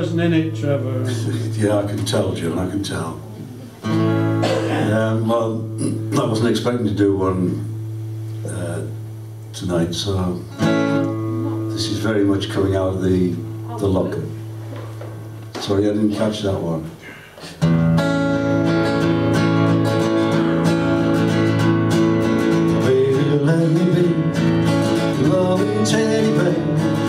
wasn't in it, Trevor. Yeah, I can tell, Jim, I can tell. Um, well, I wasn't expecting to do one uh, tonight, so this is very much coming out of the, the locker. Sorry, I didn't catch that one. Baby, let me be loving teddy bear.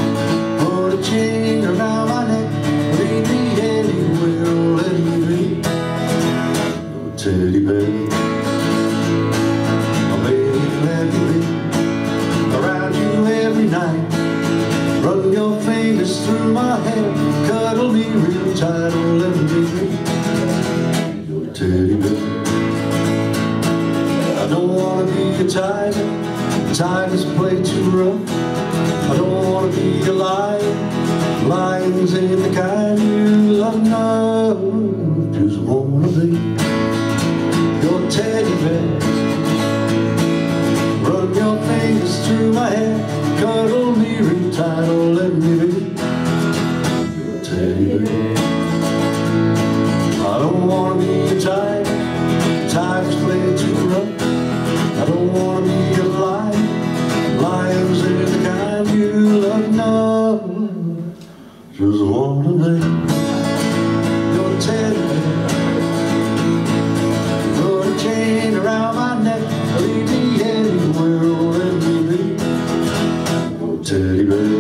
Cuddle me real tight, oh, let me be your teddy bear. I don't wanna be a tiger, tigers play too rough. I don't wanna be a lion, lions ain't the kind you love, no. Just wanna be your teddy bear. Run your fingers through my hair, I don't wanna be a tiger, tigers play too rough. I don't wanna be a lion, lions are the kind you love. No, just wanna be your teddy bear. Put a chain around my neck, lead me anywhere, let me be your teddy bear.